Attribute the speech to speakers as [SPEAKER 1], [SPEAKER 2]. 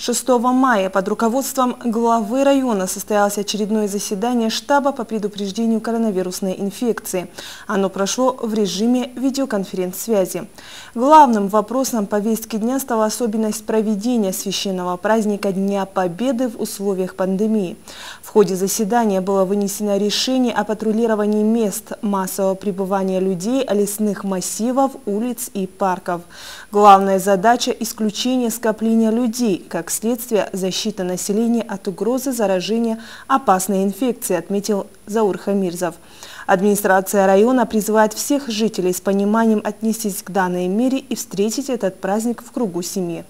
[SPEAKER 1] 6 мая под руководством главы района состоялось очередное заседание штаба по предупреждению коронавирусной инфекции. Оно прошло в режиме видеоконференц-связи. Главным вопросом повестки дня стала особенность проведения священного праздника Дня Победы в условиях пандемии. В ходе заседания было вынесено решение о патрулировании мест массового пребывания людей, лесных массивов, улиц и парков. Главная задача – исключение скопления людей, как следствие защита населения от угрозы заражения опасной инфекцией, отметил Заур Хамирзов. Администрация района призывает всех жителей с пониманием отнестись к данной мере и встретить этот праздник в кругу семьи.